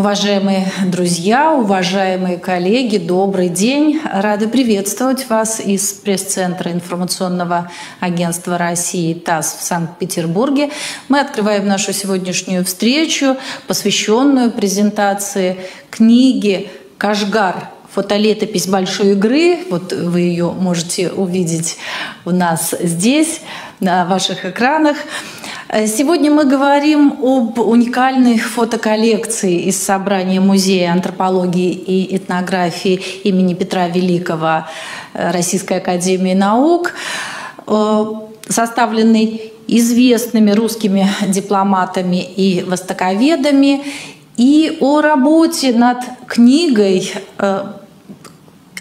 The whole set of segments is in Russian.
Уважаемые друзья, уважаемые коллеги, добрый день. Рады приветствовать вас из пресс-центра информационного агентства России ТАСС в Санкт-Петербурге. Мы открываем нашу сегодняшнюю встречу, посвященную презентации книги «Кашгар. Фотолетопись большой игры». Вот вы ее можете увидеть у нас здесь, на ваших экранах. Э, сегодня мы говорим об уникальной фотоколлекции из собрания Музея антропологии и этнографии имени Петра Великого э, Российской Академии Наук, э, составленной известными русскими дипломатами и востоковедами, и о работе над книгой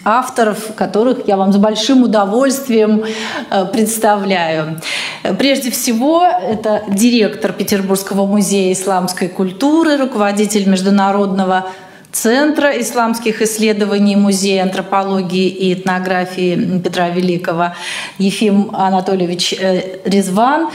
авторов, которых я вам с большим удовольствием э, представляю. Прежде всего, это директор Петербургского музея исламской культуры, руководитель международного Центра исламских исследований Музея антропологии и этнографии Петра Великого Ефим Анатольевич э, Резван.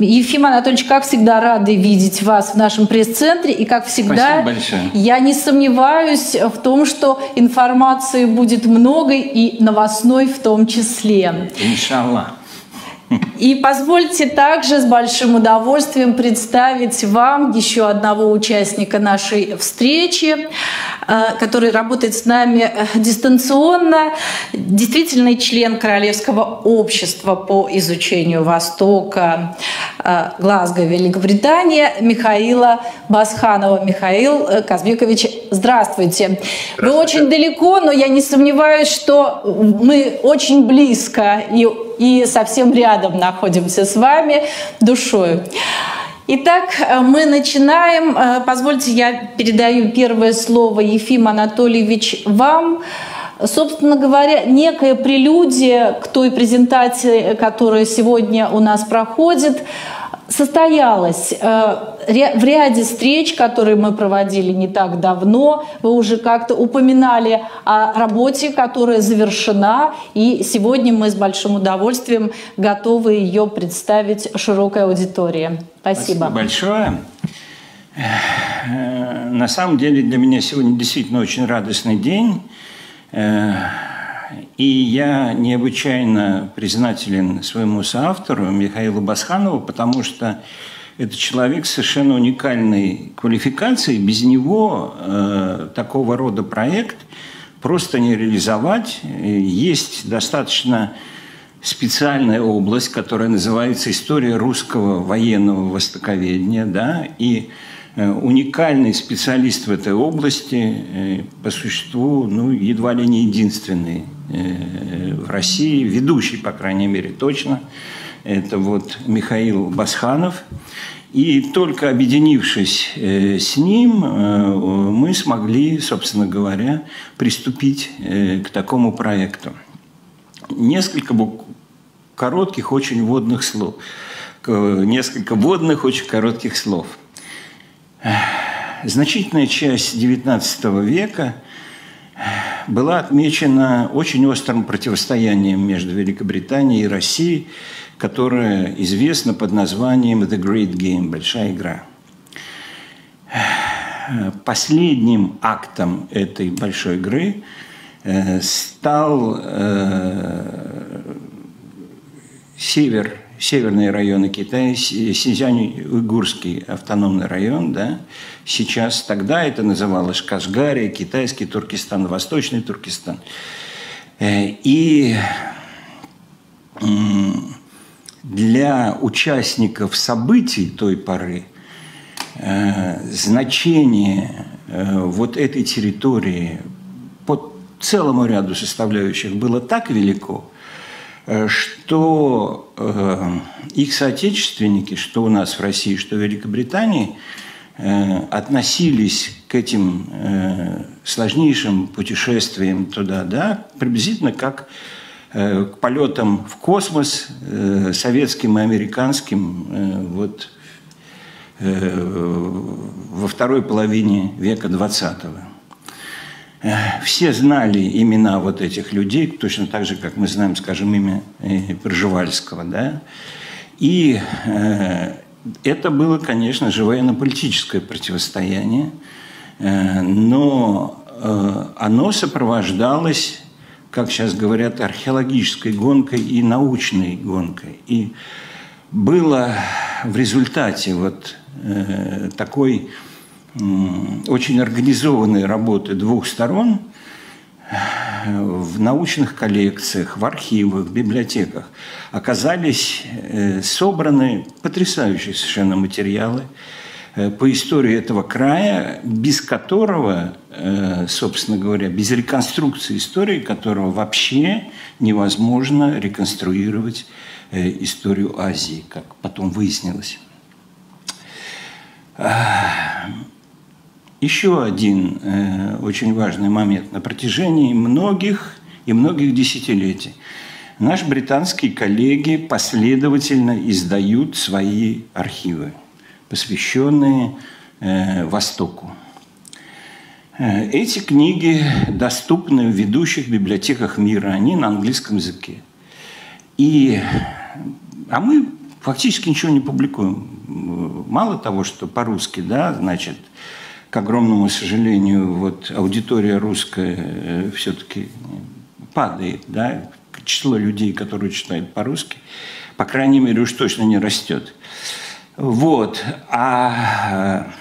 Ефим Анатольевич, как всегда, рады видеть вас в нашем пресс-центре. И, как всегда, я не сомневаюсь в том, что информации будет много и новостной в том числе. Иншаллах. И позвольте также с большим удовольствием представить вам еще одного участника нашей встречи, который работает с нами э, дистанционно, действительный член Королевского общества по изучению Востока э, Глазго, Великобритания, Михаила Басханова. Михаил Казбекович, здравствуйте. здравствуйте. Вы очень далеко, но я не сомневаюсь, что мы очень близко и и совсем рядом находимся с вами душой. Итак, э, мы начинаем. Э, позвольте, я передаю первое слово Ефим Анатольевич вам. Собственно говоря, некая прелюдия к той презентации, которая сегодня у нас проходит состоялась э, в ряде встреч, которые мы проводили не так давно. Вы уже как-то упоминали о работе, которая завершена, и сегодня мы с большим удовольствием готовы ее представить широкой аудитории. Спасибо. Спасибо большое. Э, на самом деле для меня сегодня действительно очень радостный день. И я необычайно признателен своему соавтору Михаилу Басханову, потому что это человек совершенно уникальной квалификацией. Без него э, такого рода проект просто не реализовать. Есть достаточно специальная область, которая называется «История русского военного востоковедения», да, и Э, уникальный специалист в этой области, э, по существу, ну, едва ли не единственный в России, ведущий, по крайней мере, точно. Это вот Михаил Басханов. И только объединившись с ним, мы смогли, собственно говоря, приступить к такому проекту. Несколько коротких, очень водных слов. Несколько водных, очень коротких слов – значительная часть XIX века была отмечена очень острым противостоянием между Великобританией и Россией, которое известно под названием «The Great Game» – «Большая игра». Последним актом этой большой игры э, стал э, север северные районы Китая, Синьцзянь-Уйгурский автономный район, да, сейчас, тогда это называлось Кашгария, китайский Туркестан, восточный Туркестан. Э, и для участников событий той поры э, значение э, вот этой территории по целому ряду составляющих было так велико, что их соотечественники, что у нас в России, что в Великобритании, относились к этим сложнейшим путешествиям туда, да, приблизительно как к полетам в космос советским и американским вот, во второй половине века XX все знали имена вот этих людей, точно так же, как мы знаем, скажем, имя э, Пржевальского, да, и э, это было, конечно же, военно-политическое противостояние, но оно сопровождалось, как сейчас говорят, археологической гонкой и научной гонкой. И было в результате вот такой очень организованной работы двух сторон в научных коллекциях, в архивах, в библиотеках оказались э, собраны потрясающие совершенно материалы э, по истории этого края, без которого, э, собственно говоря, без реконструкции истории которого вообще невозможно реконструировать историю Азии, как потом выяснилось. Еще один э, очень важный момент. На протяжении многих и многих десятилетий наши британские коллеги последовательно издают свои архивы, посвященные э, Востоку. Э, эти книги доступны в ведущих библиотеках мира, они на английском языке. И, а мы фактически ничего не публикуем. Мало того, что по-русски, да, значит, к огромному сожалению, вот аудитория русская э, все-таки падает, да, число людей, которые читают по-русски, по крайней мере, уж точно не растет. Вот. А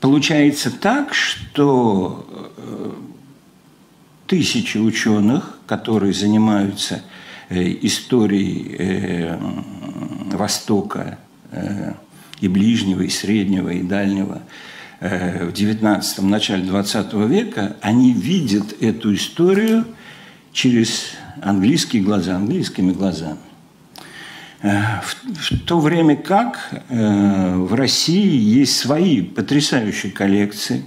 получается так, что э, тысячи ученых, которые занимаются э, историей Востока, и ближнего, и среднего, и дальнего э, в 19-м, начале 20 века, они видят эту историю через английские глаза, английскими глазами. Э, в то время как э, в России есть свои потрясающие коллекции,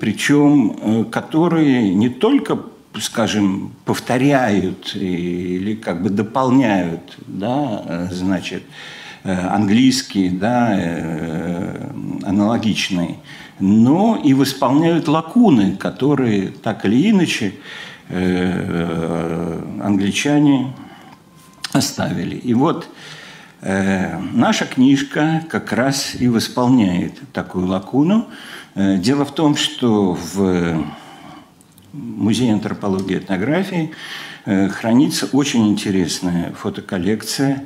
причем которые не только скажем, повторяют или как бы дополняют, да, значит, Э, английский, да, э, аналогичный, но и восполняют лакуны, которые так или иначе э, англичане оставили. И вот наша книжка как раз и восполняет такую лакуну. Дело в том, что в Музее антропологии и этнографии хранится очень интересная фотоколлекция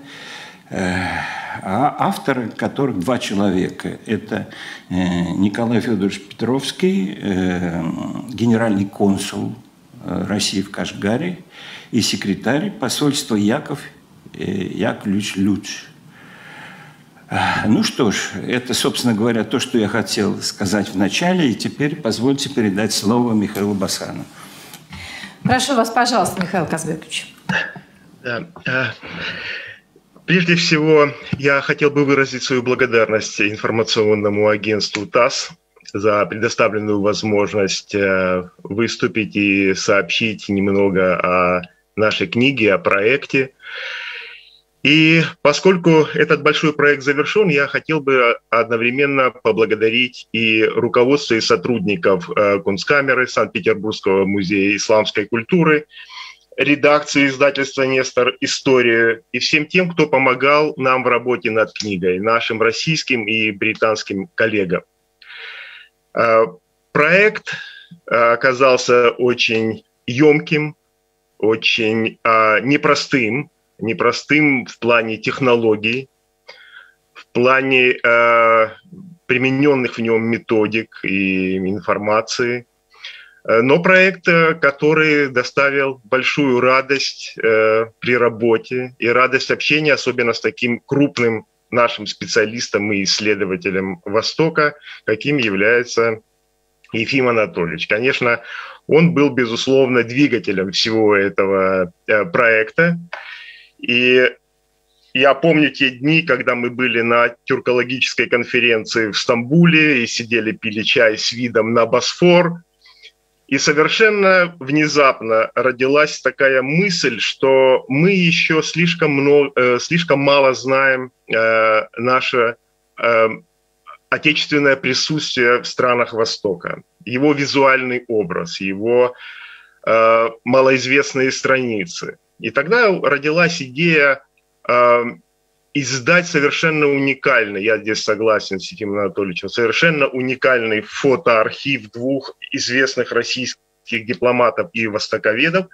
а авторы которых два человека. Это э, Николай Федорович Петровский, э, генеральный консул э, России в Кашгаре, и секретарь посольства Яков Яковлевич Люч. Ну что ж, это, собственно говоря, то, что я хотел сказать в начале, и теперь позвольте передать слово Михаилу Басану. Прошу вас, пожалуйста, Михаил Казбекович. Да. Прежде всего, я хотел бы выразить свою благодарность информационному агентству ТАСС за предоставленную возможность э, выступить и сообщить немного о нашей книге, о проекте. И поскольку этот большой проект завершен, я хотел бы одновременно поблагодарить и руководство и сотрудников э, Кунсткамеры Санкт-Петербургского музея исламской культуры – редакции издательства «Нестор. История» и всем тем, кто помогал нам в работе над книгой, нашим российским и британским коллегам. А, проект а, оказался очень емким, очень а, непростым, непростым в плане технологий, в плане примененных в нем методик и информации – но проект, э, который доставил большую радость э, при работе и радость общения, особенно с таким крупным нашим специалистом и исследователем Востока, каким является Ефим Анатольевич. Конечно, он был, безусловно, двигателем всего этого проекта. И я помню те дни, когда мы были на тюркологической конференции в Стамбуле и сидели, пили чай с видом на Босфор – и совершенно внезапно родилась такая мысль, что мы еще слишком, много, э, слишком мало знаем э, наше э, отечественное присутствие в странах Востока, его визуальный образ, его э, малоизвестные страницы. И тогда родилась идея э, издать совершенно уникальный, я здесь согласен с Ефимом Анатольевичем, совершенно уникальный фотоархив двух известных российских дипломатов и востоковедов,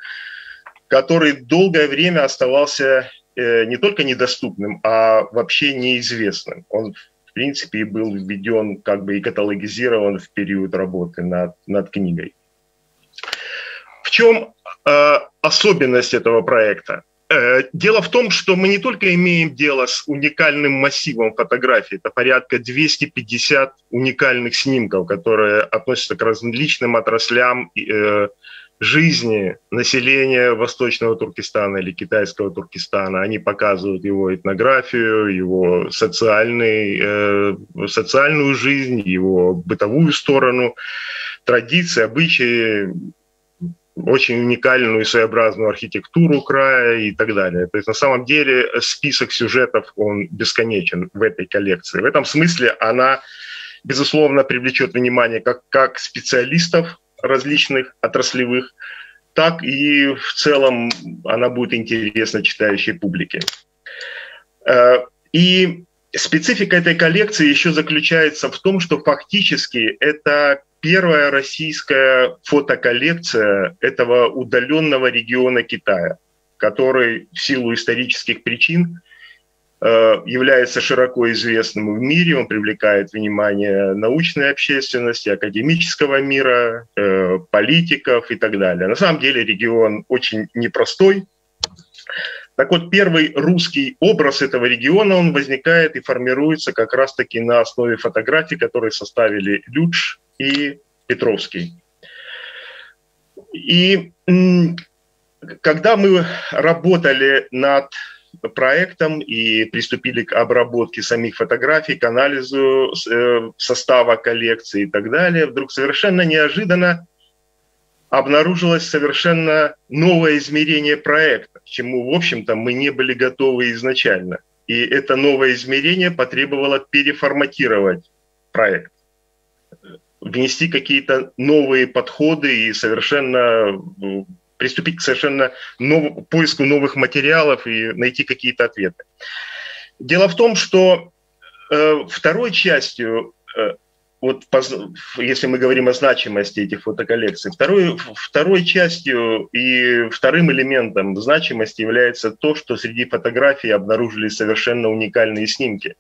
который долгое время оставался э, не только недоступным, а вообще неизвестным. Он, в принципе, был введен, как бы и каталогизирован в период работы над, над книгой. В чем э, особенность этого проекта? Э, дело в том, что мы не только имеем дело с уникальным массивом фотографий, это порядка 250 уникальных снимков, которые относятся к различным отраслям э, жизни населения Восточного Туркестана или Китайского Туркестана. Они показывают его этнографию, его социальный, э, социальную жизнь, его бытовую сторону, традиции, обычаи, очень уникальную и своеобразную архитектуру края и так далее. То есть на самом деле список сюжетов, он бесконечен в этой коллекции. В этом смысле она, безусловно, привлечет внимание как, как специалистов различных отраслевых, так и в целом она будет интересна читающей публике. Э, и специфика этой коллекции еще заключается в том, что фактически это первая российская фотоколлекция этого удаленного региона Китая, который в силу исторических причин э, является широко известным в мире, он привлекает внимание научной общественности, академического мира, э, политиков и так далее. На самом деле регион очень непростой. Так вот, первый русский образ этого региона, он возникает и формируется как раз-таки на основе фотографий, которые составили Людж и Петровский. И когда мы работали над проектом и приступили к обработке самих фотографий, к анализу э, состава коллекции и так далее, вдруг совершенно неожиданно обнаружилось совершенно новое измерение проекта, к чему, в общем-то, мы не были готовы изначально. И это новое измерение потребовало переформатировать проект внести какие-то новые подходы и совершенно ну, приступить к совершенно нов, поиску новых материалов и найти какие-то ответы. Дело в том, что э, второй частью, э, вот если мы говорим о значимости этих фотоколлекций, второй, второй частью и вторым элементом значимости является то, что среди фотографий обнаружили совершенно уникальные снимки.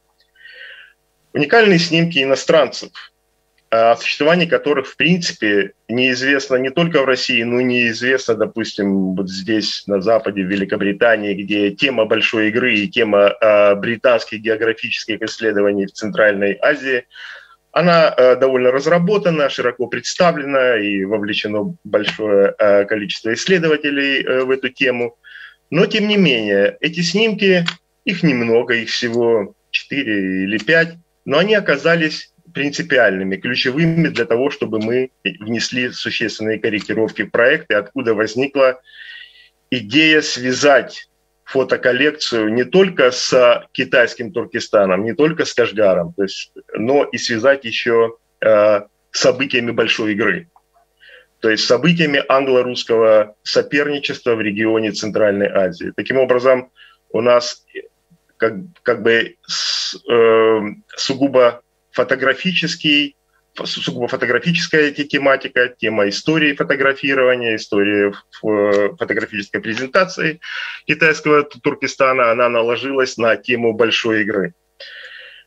Уникальные снимки иностранцев – о существовании которых, в принципе, неизвестно не только в России, но и неизвестно, допустим, вот здесь, на Западе, в Великобритании, где тема большой игры и тема э, британских географических исследований в Центральной Азии, она э, довольно разработана, широко представлена и вовлечено большое э, количество исследователей э, в эту тему. Но, тем не менее, эти снимки, их немного, их всего 4 или 5, но они оказались принципиальными, ключевыми для того, чтобы мы внесли существенные корректировки в проект, и откуда возникла идея связать фотоколлекцию не только с китайским Туркестаном, не только с Кашгаром, то есть, но и связать еще э, событиями большой игры. То есть событиями англо-русского соперничества в регионе Центральной Азии. Таким образом, у нас как, как бы с, э, сугубо фотографический, сугубо фотографическая тематика, тема истории фотографирования, истории фотографической презентации китайского Туркестана, она наложилась на тему большой игры.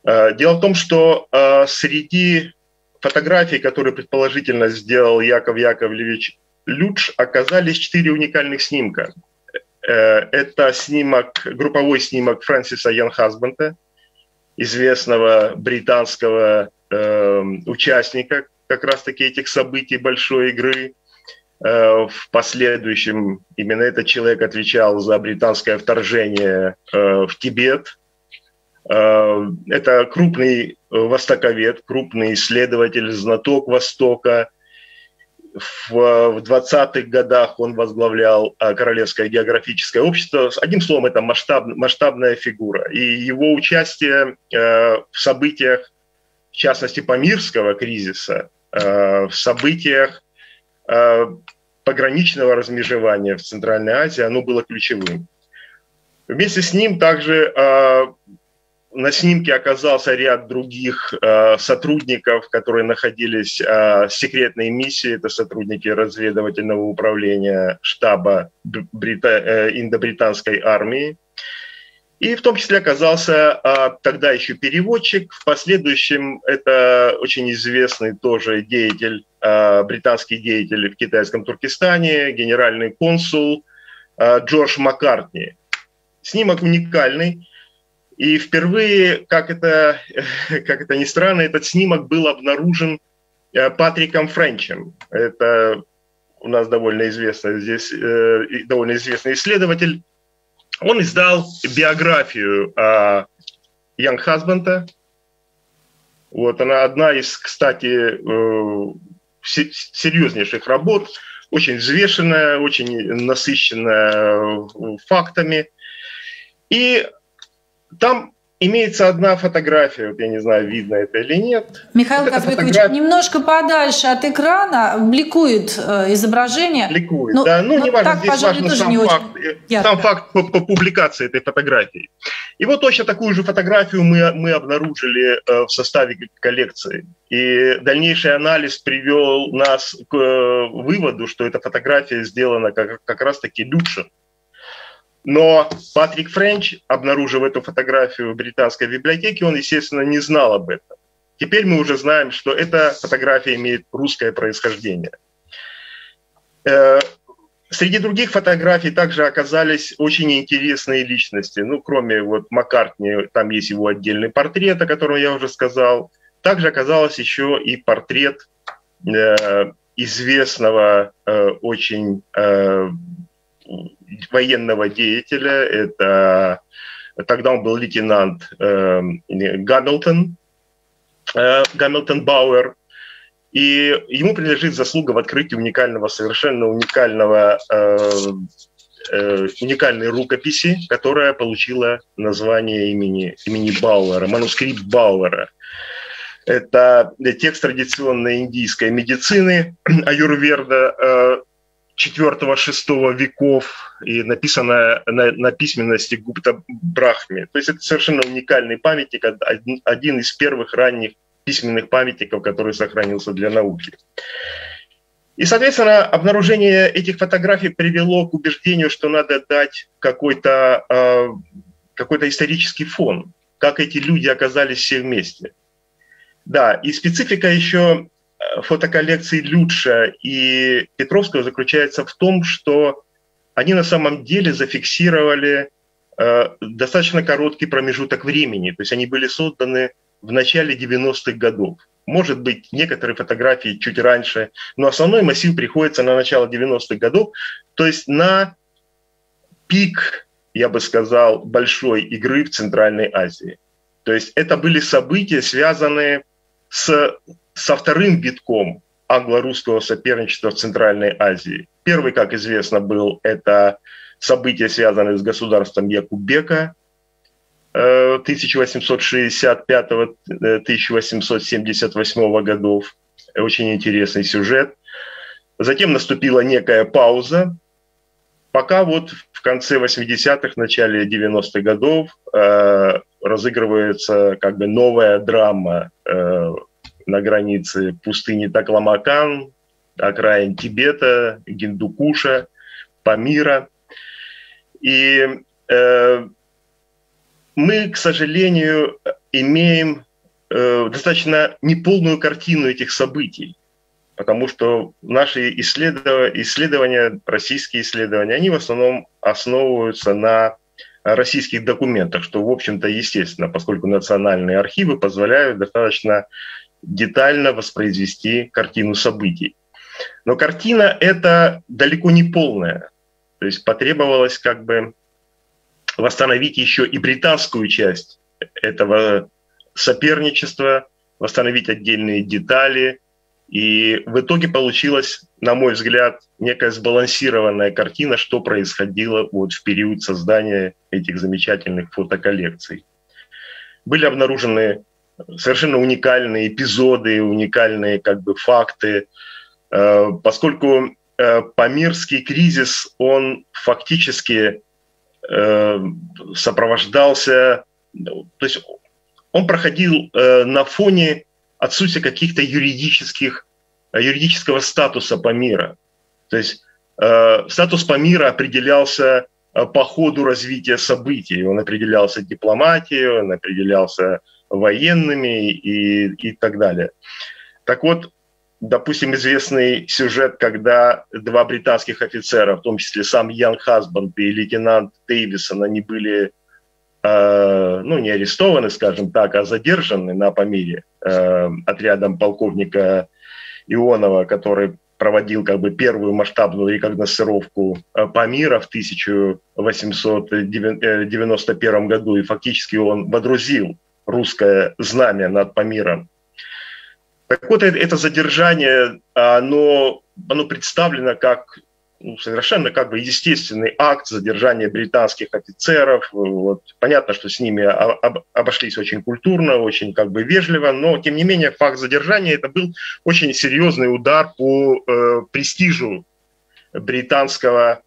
Э, дело в том, что э, среди фотографий, которые предположительно сделал Яков Яковлевич Людж, оказались четыре уникальных снимка. Э, это снимок, групповой снимок Фрэнсиса Ян Хасбента, известного британского э, участника как раз-таки этих событий большой игры. Э, в последующем именно этот человек отвечал за британское вторжение э, в Тибет. Э, это крупный востоковед, крупный исследователь, знаток Востока, в 20-х годах он возглавлял а, Королевское географическое общество. Одним словом, это масштаб, масштабная фигура. И его участие э, в событиях, в частности, Памирского кризиса, э, в событиях э, пограничного размежевания в Центральной Азии, оно было ключевым. Вместе с ним также на снимке оказался ряд других э, сотрудников, которые находились э, в секретной миссии. Это сотрудники разведывательного управления штаба Брита, э, индобританской армии. И в том числе оказался э, тогда еще переводчик. В последующем это очень известный тоже деятель, э, британский деятель в китайском Туркестане, генеральный консул э, Джордж Маккартни. Снимок уникальный и впервые, как это, как это ни странно, этот снимок был обнаружен э, Патриком Френчем. Это у нас довольно известный здесь э, довольно известный исследователь. Он издал биографию Янг Хасбанда. Вот она одна из, кстати, э, серьезнейших работ, очень взвешенная, очень насыщенная фактами. И там имеется одна фотография, вот я не знаю, видно это или нет. Михаил вот Казбекович, фотография... немножко подальше от экрана бликует э, изображение. Бликует, но, да. Ну, не важно, здесь важно сам факт, сам факт по, по публикации этой фотографии. И вот точно такую же фотографию мы, мы обнаружили э, в составе коллекции. И дальнейший анализ привел нас к э, выводу, что эта фотография сделана как, как раз-таки Люшин. Но Патрик Френч, обнаружив эту фотографию в британской библиотеке, он, естественно, не знал об этом. Теперь мы уже знаем, что эта фотография имеет русское происхождение. Э, среди других фотографий также оказались очень интересные личности. Ну, кроме вот Маккартни, там есть его отдельный портрет, о котором я уже сказал. Также оказалось еще и портрет э, известного э, очень военного деятеля. Это тогда он был лейтенант э, Гамилтон, э, Гамилтон Бауэр. И ему принадлежит заслуга в открытии уникального, совершенно уникального, э, э, уникальной рукописи, которая получила название имени, имени Бауэра, манускрипт Бауэра. Это текст традиционной индийской медицины аюрверда, 4-6 веков и написанная на, на письменности Гупта Брахми. То есть это совершенно уникальный памятник, один, один из первых ранних письменных памятников, который сохранился для науки. И, соответственно, обнаружение этих фотографий привело к убеждению, что надо дать какой-то э, какой исторический фон, как эти люди оказались все вместе. Да, и специфика еще фотоколлекции Лютша и Петровского заключается в том, что они на самом деле зафиксировали э, достаточно короткий промежуток времени. То есть они были созданы в начале 90-х годов. Может быть, некоторые фотографии чуть раньше, но основной массив приходится на начало 90-х годов, то есть на пик, я бы сказал, большой игры в Центральной Азии. То есть это были события, связанные с со вторым витком англо-русского соперничества в Центральной Азии. Первый, как известно, был это события, связанные с государством Якубека 1865-1878 э, годов. Очень интересный сюжет. Затем наступила некая пауза, пока вот в конце 80-х, начале 90-х годов э, разыгрывается как бы новая драма э, на границе пустыни Такламакан, окраин Тибета, Гиндукуша, Памира. И э, мы, к сожалению, имеем э, достаточно неполную картину этих событий, потому что наши исследования, исследования, российские исследования, они в основном основываются на российских документах, что, в общем-то, естественно, поскольку национальные архивы позволяют достаточно детально воспроизвести картину событий. Но картина эта далеко не полная. То есть потребовалось как бы восстановить еще и британскую часть этого соперничества, восстановить отдельные детали. И в итоге получилась, на мой взгляд, некая сбалансированная картина, что происходило вот в период создания этих замечательных фотоколлекций. Были обнаружены совершенно уникальные эпизоды, уникальные как бы факты, э, поскольку э, Памирский кризис, он фактически э, сопровождался, то есть он проходил на фоне отсутствия каких-то юридических, юридического статуса Памира. То есть статус Памира определялся по ходу развития событий. Он определялся дипломатией, он определялся военными и, и так далее. Так вот, допустим, известный сюжет, когда два британских офицера, в том числе сам Ян Хасбанд и лейтенант Дэвисон, они были, э, ну, не арестованы, скажем так, а задержаны на Памире э, отрядом полковника Ионова, который проводил как бы первую масштабную рекогносцировку э, Памира в 1891 году, и фактически он водрузил русское знамя над Памиром. Так вот, это задержание, оно, оно представлено как ну, совершенно как бы естественный акт задержания британских офицеров. Вот. Понятно, что с ними обошлись очень культурно, очень как бы вежливо, но тем не менее факт задержания это был очень серьезный удар по э, престижу британского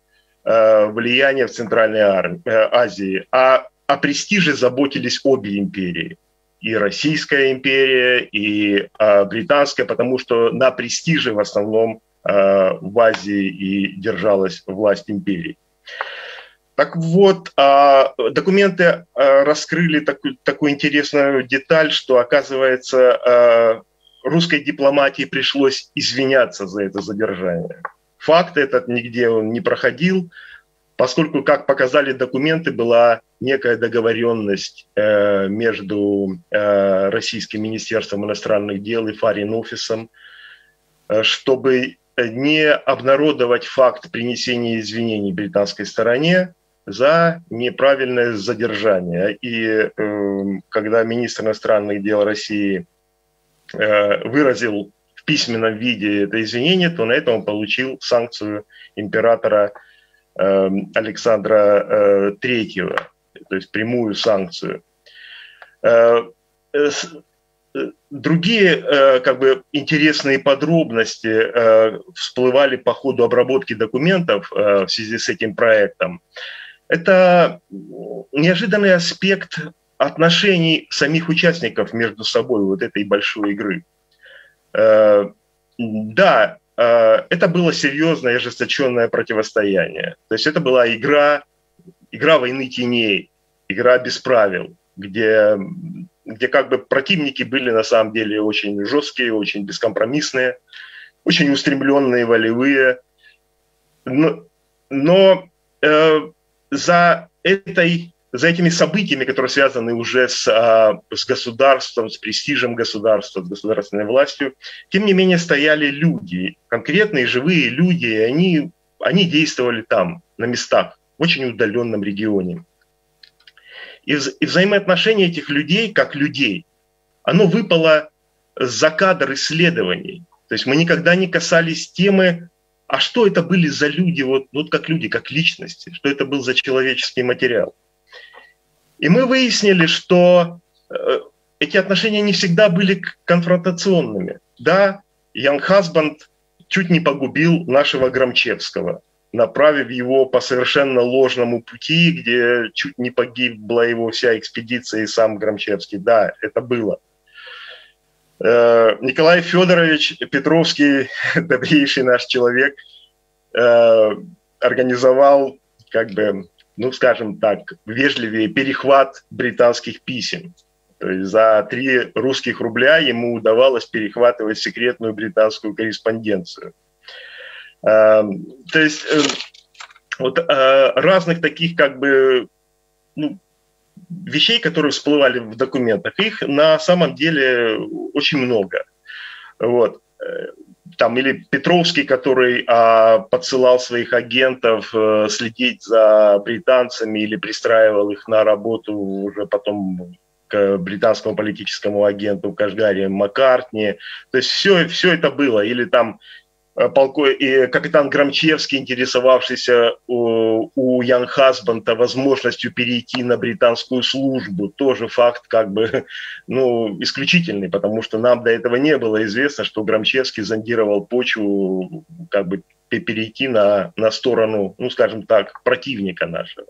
э, влияния в Центральной Армии, э, Азии. А о престиже заботились обе империи. И Российская империя, и э, Британская, потому что на престиже в основном э, в Азии и держалась власть империи. Так вот, э, документы раскрыли такую, такую интересную деталь, что, оказывается, русской дипломатии пришлось извиняться за это задержание. Факт этот нигде он не проходил, поскольку, как показали документы, была некая договоренность э, между э, Российским Министерством иностранных дел и Фарин офисом, э, чтобы не обнародовать факт принесения извинений британской стороне за неправильное задержание. И э, когда министр иностранных дел России э, выразил в письменном виде это извинение, то на этом он получил санкцию императора Эм, Александра III, э, то есть прямую санкцию. Э, э, другие как бы, интересные подробности всплывали по ходу обработки документов в связи с этим проектом. Это неожиданный аспект отношений самих участников между собой вот этой большой игры. Да, Э, это было серьезное ожесточенное противостояние. То есть это была игра, игра войны теней, игра без правил, где, где как бы противники были на самом деле очень жесткие, очень бескомпромиссные, очень устремленные, волевые. Но, но э, за этой за этими событиями, которые связаны уже с, а, с государством, с престижем государства, с государственной властью, тем не менее стояли люди, конкретные живые люди, и они, они действовали там, на местах, очень удаленном регионе. И, и взаимоотношения этих людей, как людей, оно выпало за кадр исследований. То есть мы никогда не касались темы, а что это были за люди, вот, вот как люди, как личности, что это был за человеческий материал. И мы выяснили, что э, эти отношения не всегда были конфронтационными. Да, Ян Хасбанд чуть не погубил нашего Громчевского, направив его по совершенно ложному пути, где чуть не погибла его вся экспедиция и сам Громчевский. Да, это было. Э, Николай Федорович Петровский, добрейший наш человек, э, организовал как бы ну, скажем так, вежливее перехват британских писем. То есть за три русских рубля ему удавалось перехватывать секретную британскую корреспонденцию. Эм, то есть э, вот э, разных таких как бы ну, вещей, которые всплывали в документах, их на самом деле очень много. Вот. Э, там или Петровский, который а, подсылал своих агентов а, следить за британцами или пристраивал их на работу уже потом к британскому политическому агенту Кашгари Маккартни. То есть все, все это было. Или там Э, полко... и капитан Громчевский, интересовавшийся у, у Ян Хасбанта возможностью перейти на британскую службу, тоже факт как бы ну, исключительный, потому что нам до этого не было известно, что Громчевский зондировал почву как бы перейти на, на сторону, ну скажем так, противника нашего.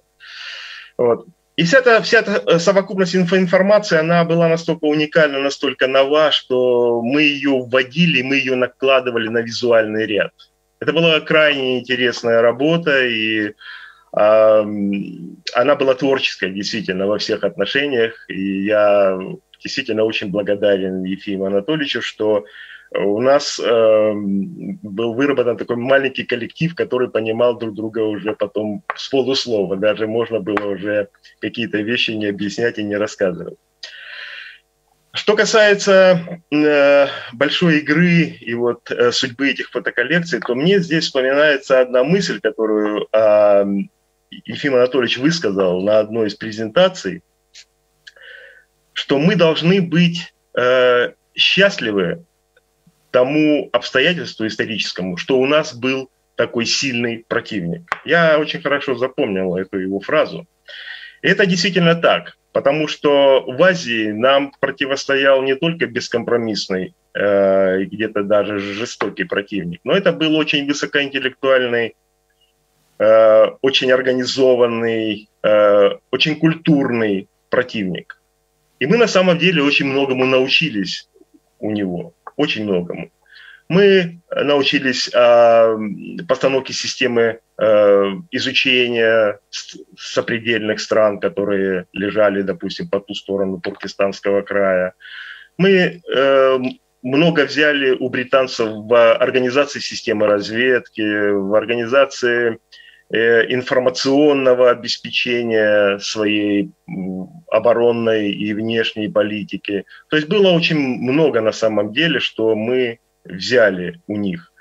Вот. И вся эта, вся эта совокупность информации, она была настолько уникальна, настолько нова, что мы ее вводили, мы ее накладывали на визуальный ряд. Это была крайне интересная работа, и она была творческая, действительно, во всех отношениях. И я действительно очень благодарен Ефиму Анатольевичу, что у нас э, был выработан такой маленький коллектив, который понимал друг друга уже потом с полуслова. Даже можно было уже какие-то вещи не объяснять и не рассказывать. Что касается э, большой игры и вот э, судьбы этих фотоколлекций, то мне здесь вспоминается одна мысль, которую э, Ефим Анатольевич высказал на одной из презентаций, что мы должны быть э, счастливы тому обстоятельству историческому, что у нас был такой сильный противник. Я очень хорошо запомнил эту его фразу. Это действительно так, потому что в Азии нам противостоял не только бескомпромиссный, э, где-то даже жестокий противник, но это был очень высокоинтеллектуальный Э, очень организованный, э, очень культурный противник. И мы на самом деле очень многому научились у него, очень многому. Мы научились э, постановке системы э, изучения сопредельных стран, которые лежали, допустим, по ту сторону Туркестанского края. Мы э, много взяли у британцев в организации системы разведки, в организации Э, информационного обеспечения своей оборонной и внешней политики. То есть было очень много на самом деле, что мы взяли у них.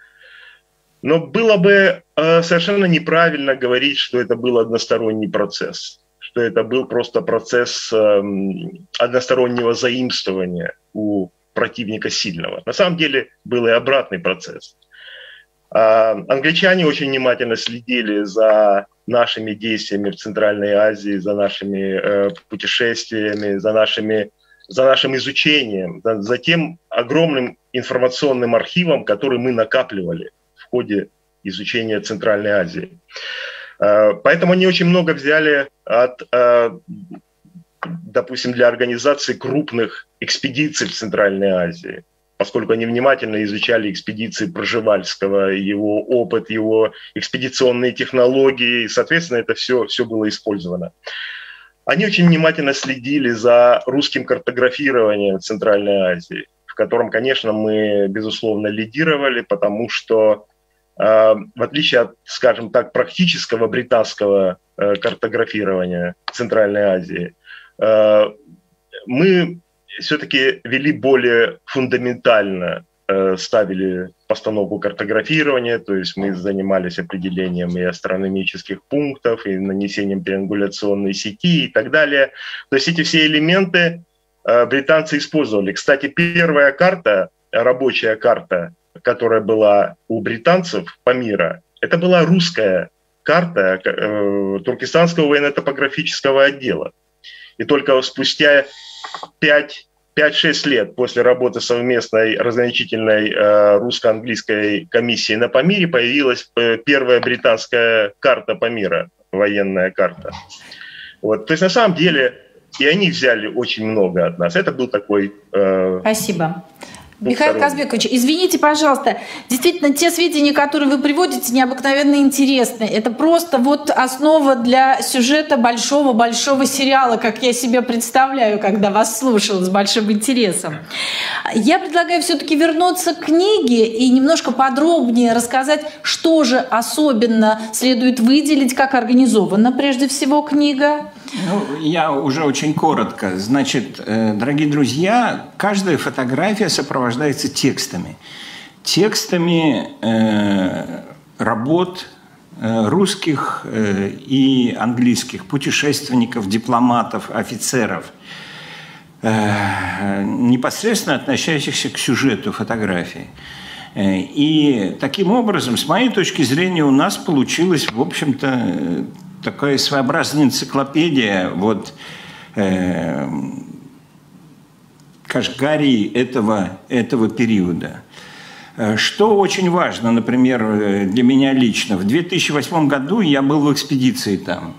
Но было бы э, совершенно неправильно говорить, что это был односторонний процесс, что это был просто процесс эм, одностороннего заимствования у противника сильного. На самом деле был и обратный процесс. А, англичане очень внимательно следили за нашими действиями в Центральной Азии, за нашими э, путешествиями, за, нашими, за нашим изучением, за, за тем огромным информационным архивом, который мы накапливали в ходе изучения Центральной Азии. Э, поэтому они очень много взяли от, э, допустим, для организации крупных экспедиций в Центральной Азии поскольку они внимательно изучали экспедиции Проживальского, его опыт, его экспедиционные технологии, и, соответственно, это все, все было использовано. Они очень внимательно следили за русским картографированием Центральной Азии, в котором, конечно, мы, безусловно, лидировали, потому что э, в отличие от, скажем так, практического британского э, картографирования Центральной Азии, э, мы все-таки вели более фундаментально, э, ставили постановку картографирования, то есть мы занимались определением и астрономических пунктов, и нанесением триангуляционной сети и так далее. То есть эти все элементы э, британцы использовали. Кстати, первая карта, рабочая карта, которая была у британцев по миру, это была русская карта э, Туркестанского военно-топографического отдела. И только спустя 5 5-6 лет после работы совместной разграничительной э, русско-английской комиссии на Памире появилась э, первая британская карта Памира, военная карта. Вот. То есть на самом деле и они взяли очень много от нас. Это был такой... Э, Спасибо. Михаил Казбекович, извините, пожалуйста, действительно, те сведения, которые вы приводите, необыкновенно интересны. Это просто вот основа для сюжета большого-большого сериала, как я себе представляю, когда вас слушал с большим интересом. Я предлагаю все-таки вернуться к книге и немножко подробнее рассказать, что же особенно следует выделить, как организована прежде всего книга. Ну, я уже очень коротко. Значит, э, дорогие друзья, каждая фотография сопровождается текстами. Текстами э, работ э, русских э, и английских путешественников, дипломатов, офицеров, непосредственно относящихся к сюжету фотографии. И таким образом, с моей точки зрения, у нас получилось, в общем-то, такая своеобразная энциклопедия вот э, Кашгарии этого, этого периода. Э, что очень важно, например, для меня лично. В 2008 году я был в экспедиции там.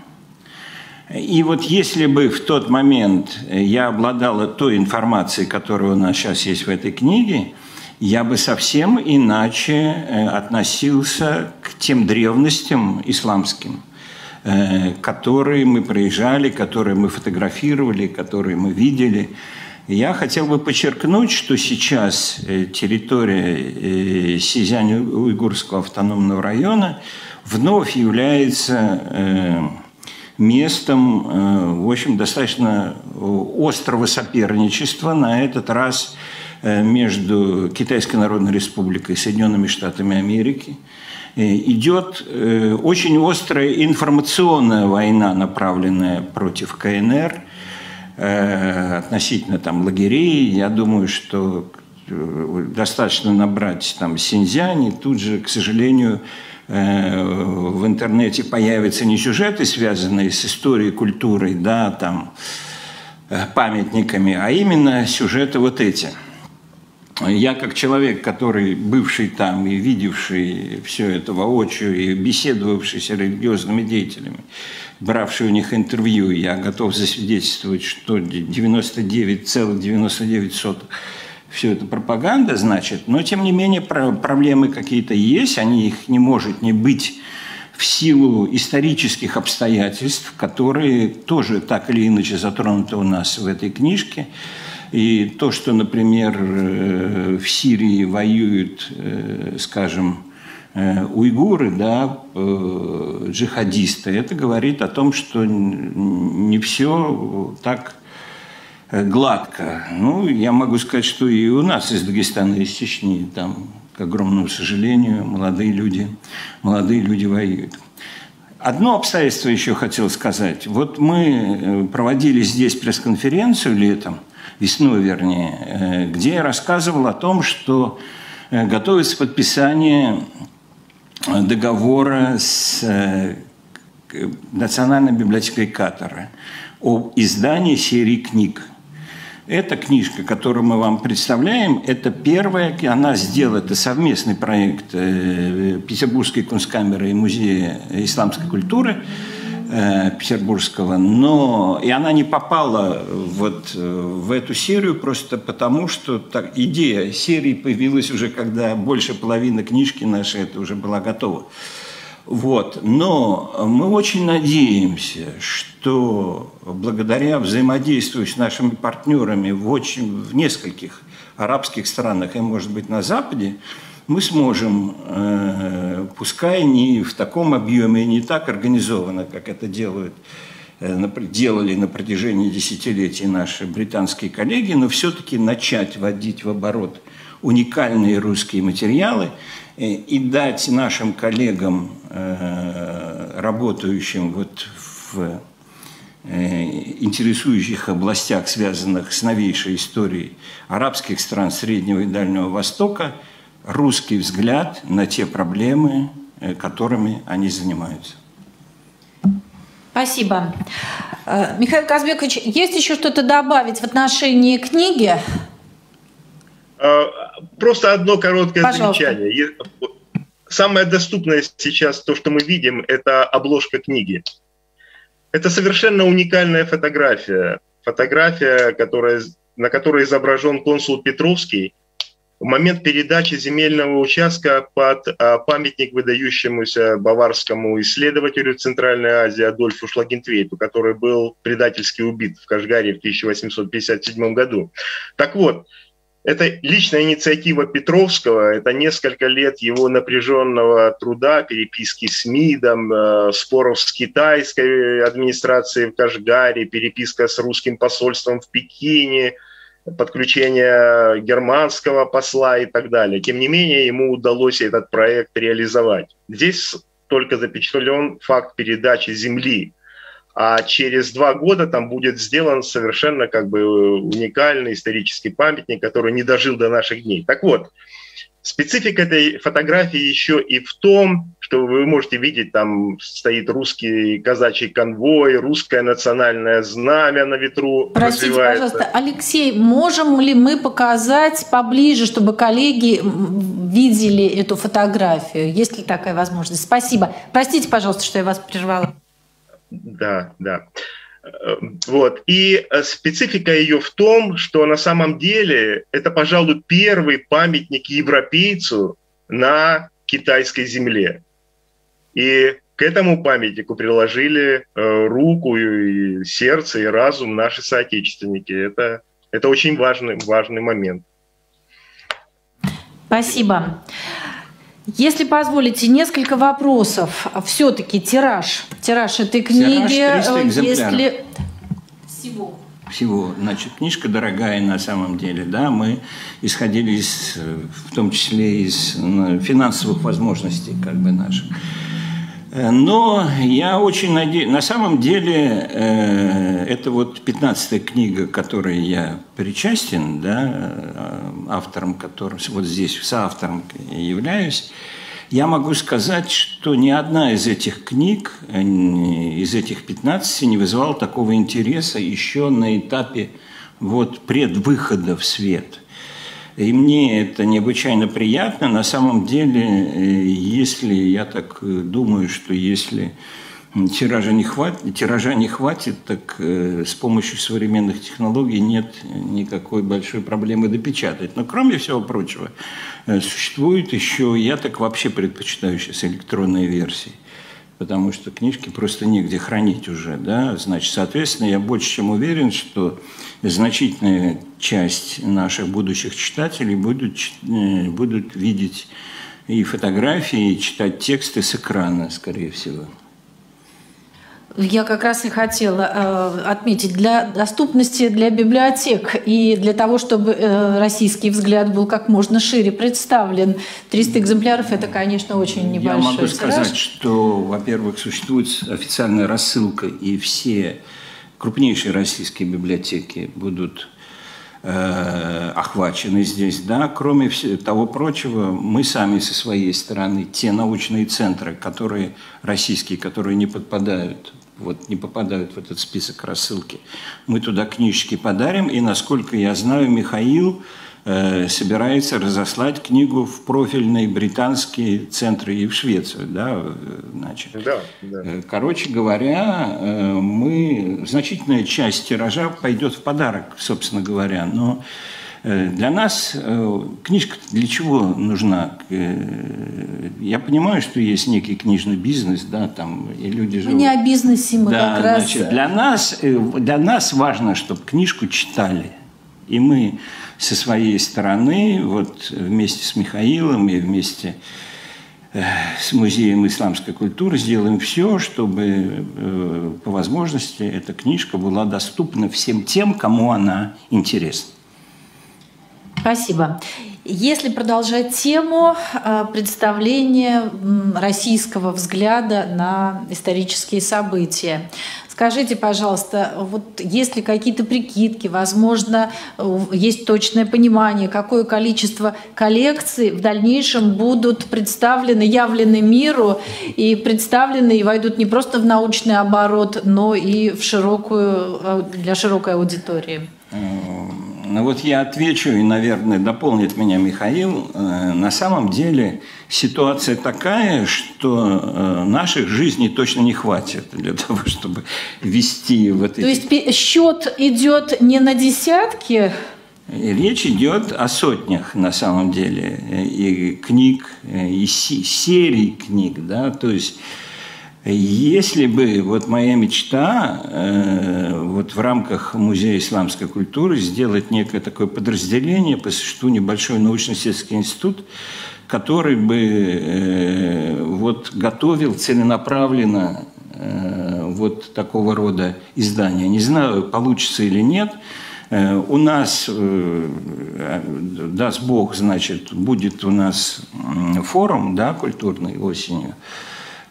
И вот если бы в тот момент я обладала той информацией, которая у нас сейчас есть в этой книге, я бы совсем иначе э, относился к тем древностям исламским, э, которые мы проезжали, которые мы фотографировали, которые мы видели. Я хотел бы подчеркнуть, что сейчас э, территория Сизянь-Уйгурского автономного района вновь является местом, в общем, достаточно острого соперничества, на этот раз – Э, между Китайской Народной Республикой и Соединенными Штатами Америки. Э, идет э, очень острая информационная война, направленная против КНР, относительно там лагерей. Я думаю, что достаточно набрать там Синьцзянь, тут же, к сожалению, в интернете появятся не сюжеты, связанные с историей, культурой, да, там, памятниками, а именно сюжеты вот эти – я как человек, который бывший там и видевший все это воочию, и беседовавший с религиозными деятелями, бравший у них интервью, я готов засвидетельствовать, что 99,99% все это пропаганда, значит, но тем не менее проблемы какие-то есть, они их не может не быть в силу исторических обстоятельств, которые тоже так или иначе затронуты у нас в этой книжке. И то, что, например, э, в Сирии воюют, э, скажем, э, уйгуры, да, джихадисты, это говорит о том, что не все так гладко. Ну, я могу сказать, что и у нас из Дагестана, из Чечни, там, к огромному сожалению, молодые люди, молодые люди воюют. Одно обстоятельство еще хотел сказать. Вот мы проводили здесь пресс-конференцию летом – весной вернее, э, где я рассказывал о том, что э, готовится подписание э, договора с Национальной библиотекой Катара об издании серии книг. Эта книжка, которую мы вам представляем, это первая, она сделала, это совместный проект Петербургской кунсткамеры и Музея исламской культуры – Э, петербургского, но и она не попала вот э, в эту серию просто потому, что так, идея серии появилась уже, когда больше половины книжки нашей это уже была готова. Вот. Но мы очень надеемся, что благодаря взаимодействию с нашими партнерами в, очень, в нескольких арабских странах и, может быть, на Западе, мы сможем, э, пускай не в таком объеме не так организованно, как это делают, э, делали на протяжении десятилетий наши британские коллеги, но все-таки начать вводить в оборот уникальные русские материалы э, и дать нашим коллегам, работающим вот в интересующих областях, связанных с новейшей историей арабских стран Среднего и Дальнего Востока – русский взгляд на те проблемы, э, которыми они занимаются. Спасибо. Э, Михаил Казбекович, есть еще что-то добавить в отношении книги? Э, просто одно короткое Пожалуйста. замечание. Самое доступное сейчас, то, что мы видим, это обложка книги. Это совершенно уникальная фотография. Фотография, которая, на которой изображен консул Петровский – в момент передачи земельного участка под а, памятник выдающемуся баварскому исследователю Центральной Азии Адольфу Шлагентвейту, который был предательски убит в Кашгаре в 1857 году. Так вот, это личная инициатива Петровского, это несколько лет его напряженного труда, переписки с МИДом, э, споров с китайской администрацией в Кашгаре, переписка с русским посольством в Пекине – подключение германского посла и так далее. Тем не менее, ему удалось этот проект реализовать. Здесь только запечатлен факт передачи земли, а через два года там будет сделан совершенно как бы уникальный исторический памятник, который не дожил до наших дней. Так вот, Специфика этой фотографии еще и в том, что вы можете видеть, там стоит русский казачий конвой, русское национальное знамя на ветру. Простите, пожалуйста, Алексей, можем ли мы показать поближе, чтобы коллеги видели эту фотографию? Есть ли такая возможность? Спасибо. Простите, пожалуйста, что я вас прервала. Да, да. Вот. И специфика ее в том, что на самом деле это, пожалуй, первый памятник европейцу на китайской земле. И к этому памятнику приложили э, руку и сердце, и разум наши соотечественники. Это, это очень важный, важный момент. Спасибо. Если позволите, несколько вопросов. Все-таки тираж. Тираж этой книги. Тираж 300 э, если... Всего. Всего. Значит, книжка дорогая на самом деле. Да? Мы исходили из, в том числе из финансовых возможностей как бы наших. Э, но я очень надеюсь, на самом деле, э, это вот 15 книга, которой я причастен, да, э, автором которой, вот здесь соавтором являюсь, я могу сказать, что ни одна из этих книг, из этих 15, не вызывала такого интереса еще на этапе вот предвыхода в свет – и мне это необычайно приятно. На самом деле, э, если я так э, думаю, что если тиража не хватит, тиража не хватит, так э, с помощью современных технологий нет никакой большой проблемы допечатать. Но кроме всего прочего, существует еще, я так вообще предпочитаю сейчас электронные версии потому что книжки просто негде хранить уже, да, значит, соответственно, я больше чем уверен, что значительная часть наших будущих читателей будут, э, будут видеть и фотографии, и читать тексты с экрана, скорее всего. Я как раз и хотела э, отметить, для доступности для библиотек и для того, чтобы э, российский взгляд был как можно шире представлен, 300 экземпляров – это, конечно, очень небольшой Я могу тираж. сказать, что, во-первых, существует официальная рассылка, и все крупнейшие российские библиотеки будут э, охвачены здесь. Да? Кроме того прочего, мы сами со своей стороны, те научные центры, которые российские, которые не подпадают вот не попадают в этот список рассылки. Мы туда книжки подарим, и, насколько я знаю, Михаил собирается разослать книгу в профильные британские центры и в Швецию, да, значит. Да, да. Э, короче говоря, э, мы значительная часть тиража пойдет в подарок, собственно говоря, но Э, для нас э, книжка для чего нужна? Э, я понимаю, что есть некий книжный бизнес, да, там, и люди живут. Мы не о бизнесе, мы да, как раз... Значит, для, нас, для нас важно, чтобы книжку читали. И мы со своей стороны, вот вместе с Михаилом и вместе с Музеем исламской культуры сделаем все, чтобы по возможности эта книжка была доступна всем тем, кому она интересна. Спасибо. Если продолжать тему э, представления российского взгляда на исторические события, скажите, пожалуйста, вот есть ли какие-то прикидки, возможно, есть точное понимание, какое количество коллекций в дальнейшем будут представлены, явлены миру и представлены и войдут не просто в научный оборот, но и в широкую, э, для широкой аудитории? Ну вот я отвечу, и, наверное, дополнит меня Михаил. Э, на самом деле ситуация такая, что э, наших жизней точно не хватит для того, чтобы вести в этой... То есть счет идет не на десятки, Речь идет о сотнях на самом деле и книг, и серий книг, да, то есть если бы вот моя мечта э, вот в рамках Музея исламской культуры сделать некое такое подразделение, по существу небольшой научно-исследовательский институт, который бы э, вот готовил целенаправленно э, вот такого рода издания. Не знаю, получится или нет. Э, у нас, э, даст Бог, значит, будет у нас форум да, культурный осенью.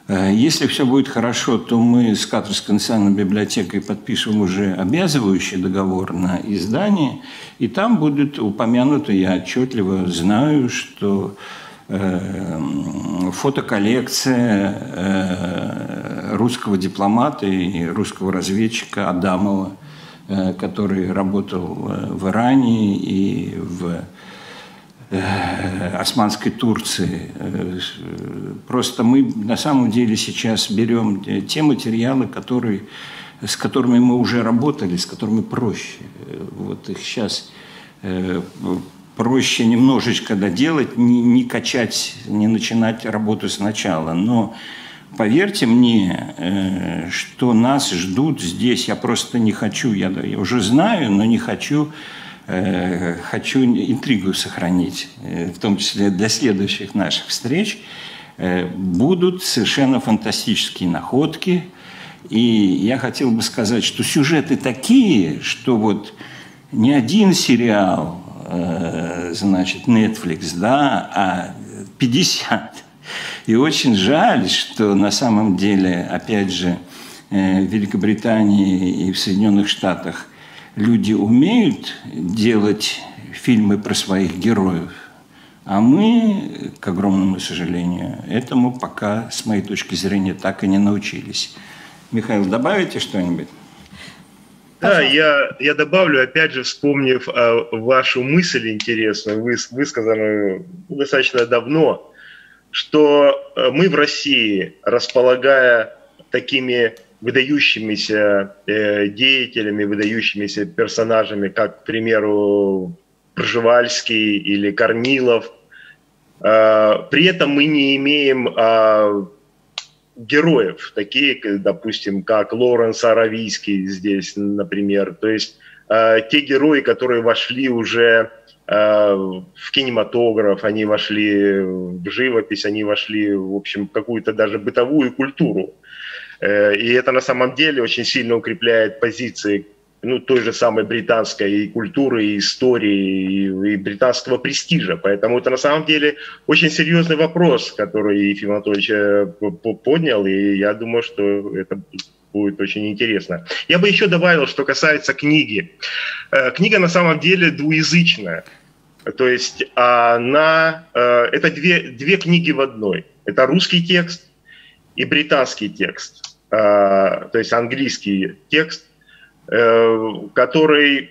Э, если все будет хорошо, то мы с Катарской национальной библиотекой подпишем уже обязывающий договор на издание, и там будет упомянуто, я отчетливо знаю, что э, фотоколлекция э, русского дипломата и русского разведчика Адамова, который работал в Иране и в Э, Османской Турции. Э, просто мы на самом деле сейчас берем те материалы, которые с которыми мы уже работали, с которыми проще. Вот их сейчас проще немножечко доделать, не, не качать, не начинать работу сначала. Но поверьте мне, э, что нас ждут здесь. Я просто не хочу, я, я уже знаю, но не хочу, э, хочу интригу сохранить, э, в том числе для следующих наших встреч. Э, будут совершенно фантастические находки. И я хотел бы сказать, что сюжеты такие, что вот ни один сериал, Э, значит, Netflix, да, а 50. И очень жаль, что на самом деле, опять же, э, в Великобритании и в Соединенных Штатах люди умеют делать фильмы про своих героев, а мы, к огромному сожалению, этому пока, с моей точки зрения, так и не научились. Михаил, добавите что-нибудь? Да, я, я добавлю, опять же, вспомнив а, вашу мысль интересную, выс, высказанную достаточно давно, что э, мы в России, располагая такими выдающимися э, деятелями, выдающимися персонажами, как, к примеру, Пржевальский или Корнилов, э, при этом мы не имеем э, героев, такие, допустим, как Лоренс Аравийский здесь, например. То есть те герои, которые вошли уже в кинематограф, они вошли в живопись, они вошли, в общем, в какую-то даже бытовую культуру. Э, и это на самом деле очень сильно укрепляет позиции ну, той же самой британской и культуры, и истории, и, и британского престижа. Поэтому это на самом деле очень серьезный вопрос, который Ефим Анатольевич э, поднял, и я думаю, что это будет очень интересно. Я бы еще добавил, что касается книги. Э, книга на самом деле двуязычная. То есть она, это две, две книги в одной. Это русский текст и британский текст. То есть английский текст Э, который,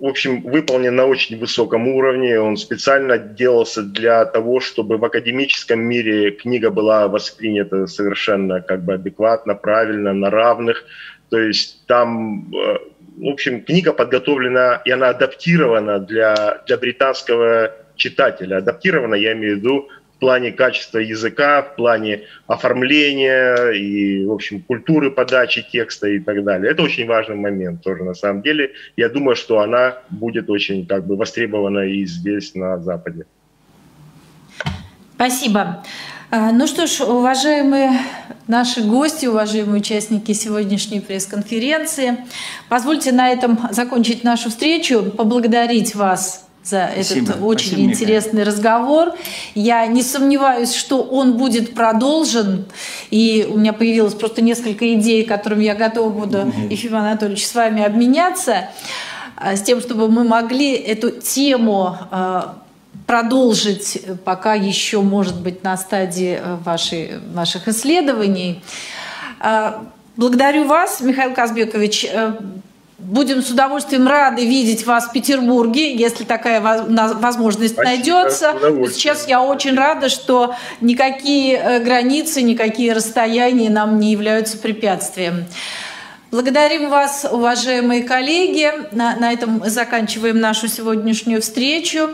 в общем, выполнен на очень высоком уровне. Он специально делался для того, чтобы в академическом мире книга была воспринята совершенно как бы адекватно, правильно, на равных. То есть там, э, в общем, книга подготовлена и она адаптирована для, для британского читателя. Адаптирована, я имею в виду, плане качества языка, в плане оформления и, в общем, культуры подачи текста и так далее. Это очень важный момент тоже на самом деле. Я думаю, что она будет очень как бы востребована и здесь, на Западе. Спасибо. А, ну что ж, уважаемые наши гости, уважаемые участники сегодняшней пресс-конференции, позвольте на этом закончить нашу встречу, поблагодарить вас за Спасибо. этот очень Спасибо, интересный Михаил. разговор. Я не сомневаюсь, что он будет продолжен. И у меня появилось просто несколько идей, которыми я готова буду. Ефим Анатольевич, с вами обменяться, а, с тем, чтобы мы могли эту тему а, продолжить, пока еще, может быть, на стадии а, вашей, ваших исследований. Благодарю вас, Михаил Казбекович. Будем с удовольствием рады видеть вас в Петербурге, если такая возможность Спасибо, найдется. Сейчас я очень рада, что никакие э, границы, никакие расстояния нам не являются препятствием. Благодарим вас, уважаемые коллеги. На, на этом заканчиваем нашу сегодняшнюю встречу.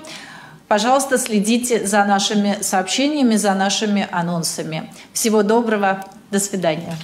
Пожалуйста, следите за нашими сообщениями, за нашими анонсами. Всего доброго. До свидания.